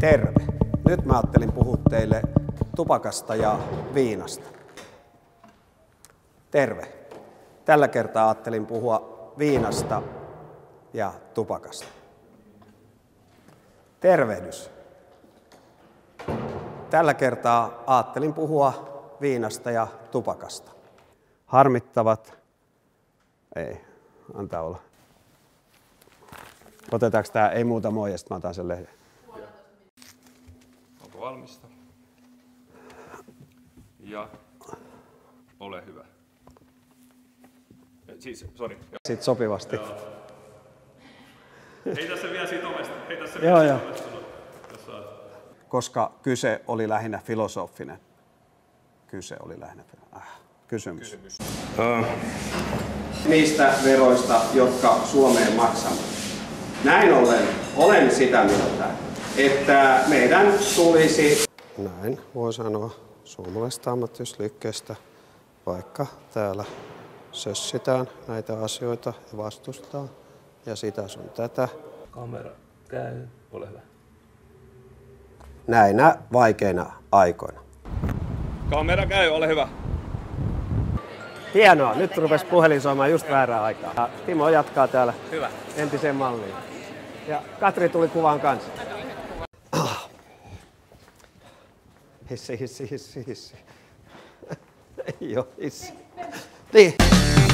Terve. Nyt mä ajattelin puhua teille tupakasta ja viinasta. Terve. Tällä kertaa ajattelin puhua viinasta ja tupakasta. Tervehdys. Tällä kertaa ajattelin puhua viinasta ja tupakasta. Harmittavat. Ei, antaa olla. Otetaanko tämä ei muuta moi, ja sitten mä otan sen lehden. Valmista? Ja ole hyvä. Eh, Siis, sori. Sitten sopivasti. Heitä se vielä siitä ovesta. Heitä se Joo, vielä joo. saat. Koska kyse oli lähinnä filosofinen. Kyse oli lähinnä ah, kysymys. kysymys. Niistä veroista, jotka Suomeen maksamme. Näin ollen olen sitä mieltä, että meidän tulisi... Näin voi sanoa suomalaisesta ammattiyhdistysliikkeestä, vaikka täällä sössitään näitä asioita ja vastustetaan ja sitä sun tätä. Kamera käy. Ole hyvä. Näinä vaikeina aikoina. Kamera käy, ole hyvä. Hienoa, nyt rupesi puhelin soimaan just väärää aikaa. Ja Timo jatkaa täällä Hyvä. entiseen malliin. Ja Katri tuli kuvaan kanssa. Hisse, hisse, hisse, hisse. Io, hisse. Sì.